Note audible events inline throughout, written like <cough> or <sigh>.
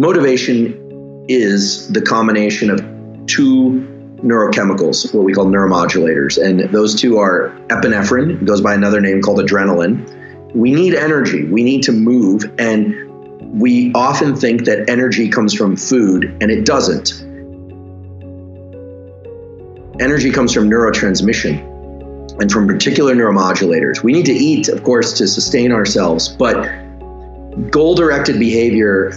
motivation is the combination of two neurochemicals, what we call neuromodulators. And those two are epinephrine, goes by another name called adrenaline. We need energy, we need to move. And we often think that energy comes from food, and it doesn't. Energy comes from neurotransmission and from particular neuromodulators. We need to eat, of course, to sustain ourselves, but goal directed behavior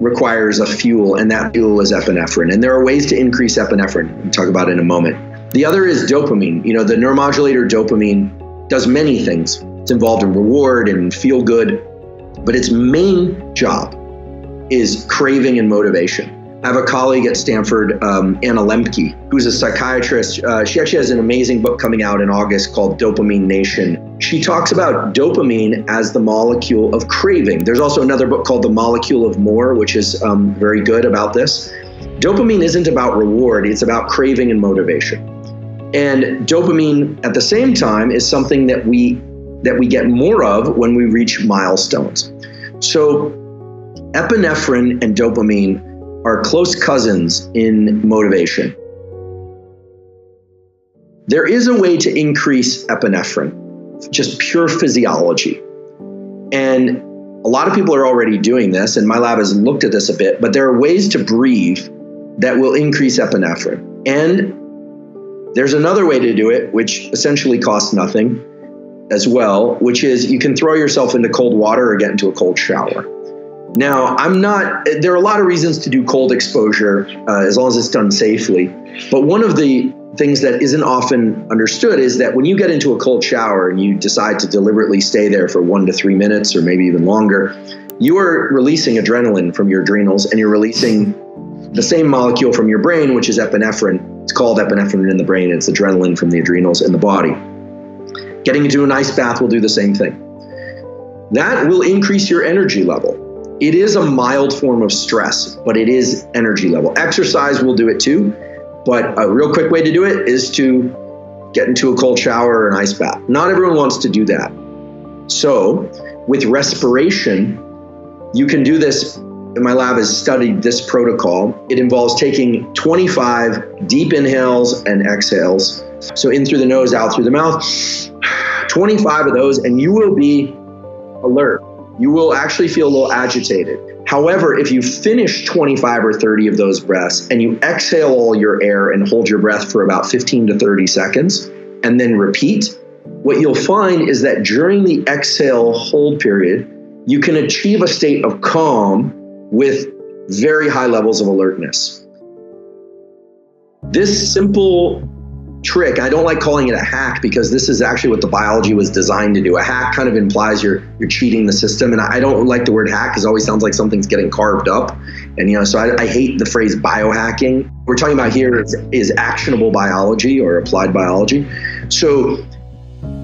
requires a fuel, and that fuel is epinephrine. And there are ways to increase epinephrine. We'll talk about in a moment. The other is dopamine. You know, the neuromodulator dopamine does many things. It's involved in reward and feel good, but its main job is craving and motivation. I have a colleague at Stanford, um, Anna Lembke, who's a psychiatrist. Uh, she actually has an amazing book coming out in August called Dopamine Nation. She talks about dopamine as the molecule of craving. There's also another book called The Molecule of More, which is um, very good about this. Dopamine isn't about reward, it's about craving and motivation. And dopamine at the same time is something that we that we get more of when we reach milestones. So epinephrine and dopamine are close cousins in motivation. There is a way to increase epinephrine, just pure physiology. And a lot of people are already doing this, and my lab has looked at this a bit, but there are ways to breathe that will increase epinephrine. And there's another way to do it, which essentially costs nothing as well, which is you can throw yourself into cold water or get into a cold shower. Now, I'm not, there are a lot of reasons to do cold exposure uh, as long as it's done safely. But one of the things that isn't often understood is that when you get into a cold shower and you decide to deliberately stay there for one to three minutes or maybe even longer, you are releasing adrenaline from your adrenals and you're releasing the same molecule from your brain, which is epinephrine. It's called epinephrine in the brain. It's adrenaline from the adrenals in the body. Getting into an ice bath will do the same thing. That will increase your energy level. It is a mild form of stress, but it is energy level. Exercise will do it too, but a real quick way to do it is to get into a cold shower or an ice bath. Not everyone wants to do that. So, with respiration, you can do this. My lab has studied this protocol. It involves taking 25 deep inhales and exhales. So, in through the nose, out through the mouth. <sighs> 25 of those, and you will be alert you will actually feel a little agitated. However, if you finish 25 or 30 of those breaths and you exhale all your air and hold your breath for about 15 to 30 seconds and then repeat, what you'll find is that during the exhale hold period, you can achieve a state of calm with very high levels of alertness. This simple trick. I don't like calling it a hack because this is actually what the biology was designed to do. A hack kind of implies you're you're cheating the system, and I don't like the word hack because it always sounds like something's getting carved up. And you know, so I, I hate the phrase biohacking. What We're talking about here is, is actionable biology or applied biology. So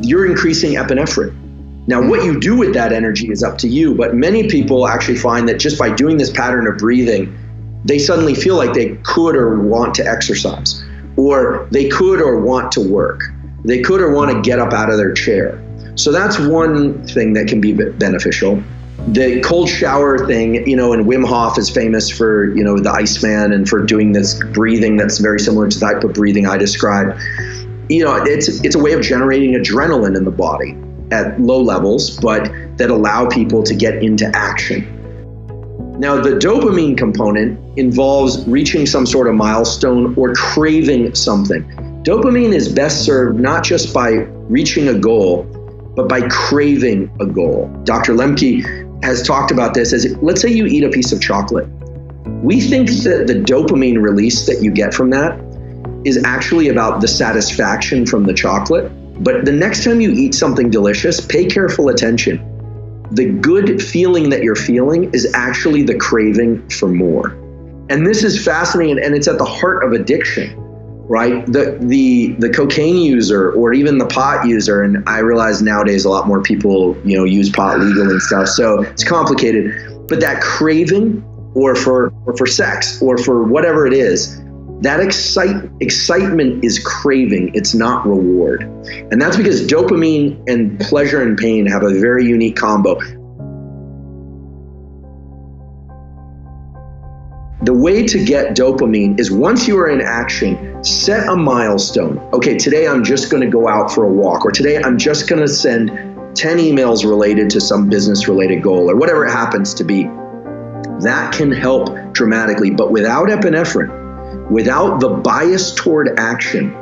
you're increasing epinephrine. Now, what you do with that energy is up to you, but many people actually find that just by doing this pattern of breathing, they suddenly feel like they could or want to exercise or they could or want to work. They could or want to get up out of their chair. So that's one thing that can be beneficial. The cold shower thing, you know, and Wim Hof is famous for, you know, the Iceman and for doing this breathing that's very similar to the type of breathing I described. You know, it's it's a way of generating adrenaline in the body at low levels, but that allow people to get into action. Now, the dopamine component involves reaching some sort of milestone or craving something. Dopamine is best served not just by reaching a goal, but by craving a goal. Dr. Lembke has talked about this as let's say you eat a piece of chocolate. We think that the dopamine release that you get from that is actually about the satisfaction from the chocolate. But the next time you eat something delicious, pay careful attention the good feeling that you're feeling is actually the craving for more. And this is fascinating and it's at the heart of addiction, right? The the the cocaine user or even the pot user and I realize nowadays a lot more people, you know, use pot legal and stuff. So it's complicated, but that craving or for or for sex or for whatever it is, that excite, excitement is craving, it's not reward. And that's because dopamine and pleasure and pain have a very unique combo. The way to get dopamine is once you are in action, set a milestone. Okay, today I'm just going to go out for a walk, or today I'm just going to send 10 emails related to some business related goal, or whatever it happens to be. That can help dramatically. But without epinephrine, without the bias toward action,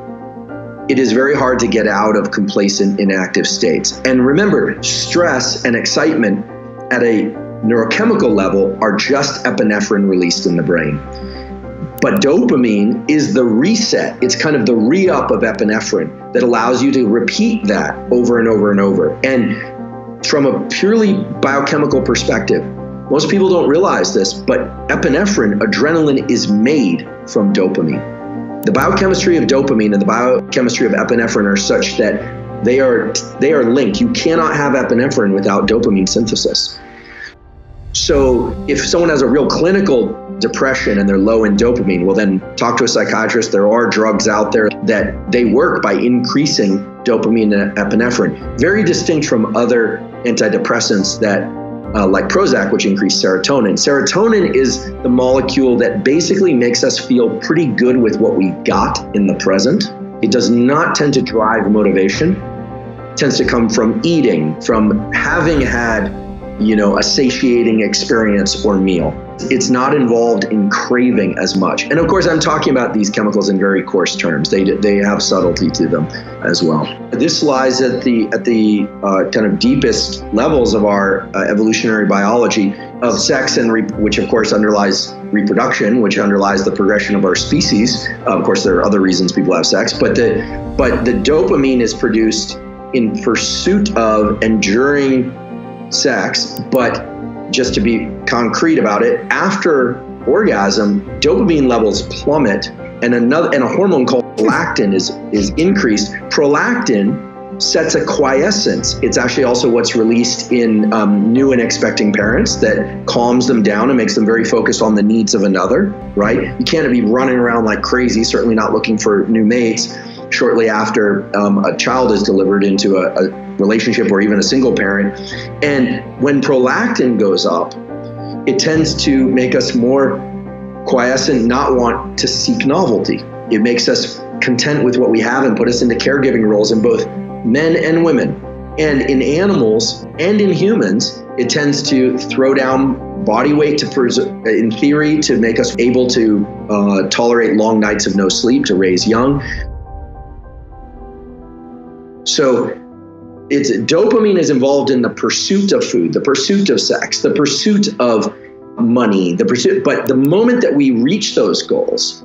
it is very hard to get out of complacent, inactive states. And remember, stress and excitement at a neurochemical level are just epinephrine released in the brain. But dopamine is the reset. It's kind of the re up of epinephrine that allows you to repeat that over and over and over. And from a purely biochemical perspective, most people don't realize this, but epinephrine, adrenaline, is made from dopamine. The biochemistry of dopamine and the biochemistry of epinephrine are such that they are they are linked. You cannot have epinephrine without dopamine synthesis. So if someone has a real clinical depression and they're low in dopamine, well then talk to a psychiatrist. There are drugs out there that they work by increasing dopamine and epinephrine. Very distinct from other antidepressants that uh, like Prozac, which increase serotonin. Serotonin is the molecule that basically makes us feel pretty good with what we got in the present. It does not tend to drive motivation. It tends to come from eating, from having had you know, a satiating experience or meal. It's not involved in craving as much. And of course, I'm talking about these chemicals in very coarse terms. They, they have subtlety to them as well. This lies at the at the uh, kind of deepest levels of our uh, evolutionary biology of sex and re- which of course underlies reproduction, which underlies the progression of our species. Uh, of course, there are other reasons people have sex, but the but the dopamine is produced in pursuit of and during sex, but just to be concrete about it, after orgasm, dopamine levels plummet, and another and a hormone called prolactin is is increased. Prolactin sets a quiescence. It's actually also what's released in um, new and expecting parents that calms them down and makes them very focused on the needs of another. Right? You can't be running around like crazy. Certainly not looking for new mates shortly after um, a child is delivered into a, a relationship or even a single parent. And when prolactin goes up, it tends to make us more quiescent, not want to seek novelty. It makes us content with what we have and put us into caregiving roles in both men and women. And in animals and in humans, it tends to throw down body weight to in theory to make us able to uh, tolerate long nights of no sleep to raise young so it's dopamine is involved in the pursuit of food, the pursuit of sex, the pursuit of money, the pursuit. But the moment that we reach those goals,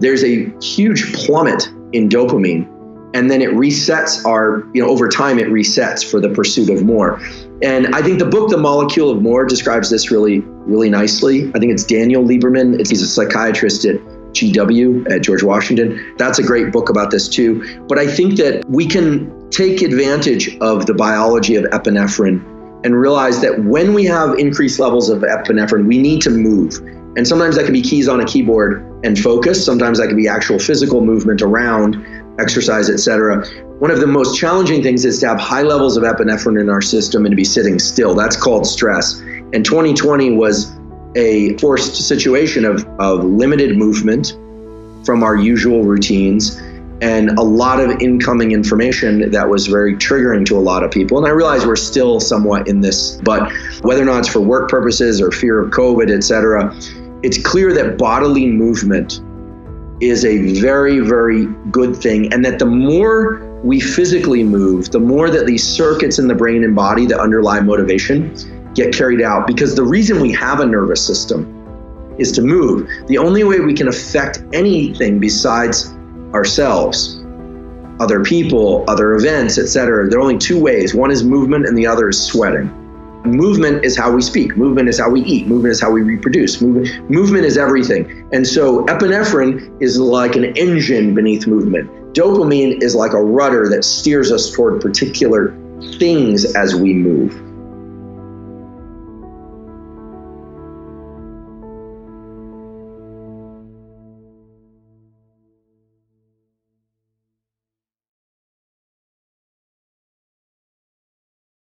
there's a huge plummet in dopamine, and then it resets our, you know, over time it resets for the pursuit of more. And I think the book, The Molecule of More, describes this really, really nicely. I think it's Daniel Lieberman. It's, he's a psychiatrist at GW at George Washington. That's a great book about this too. But I think that we can take advantage of the biology of epinephrine and realize that when we have increased levels of epinephrine, we need to move. And sometimes that can be keys on a keyboard and focus. Sometimes that can be actual physical movement around, exercise, etc. One of the most challenging things is to have high levels of epinephrine in our system and to be sitting still. That's called stress. And 2020 was a forced situation of, of limited movement from our usual routines and a lot of incoming information that was very triggering to a lot of people. And I realize we're still somewhat in this, but whether or not it's for work purposes or fear of COVID, et cetera, it's clear that bodily movement is a very, very good thing. And that the more we physically move, the more that these circuits in the brain and body that underlie motivation get carried out because the reason we have a nervous system is to move. The only way we can affect anything besides ourselves, other people, other events, etc. There are only two ways. One is movement and the other is sweating. Movement is how we speak. Movement is how we eat. Movement is how we reproduce. Movement, movement is everything. And so epinephrine is like an engine beneath movement. Dopamine is like a rudder that steers us toward particular things as we move.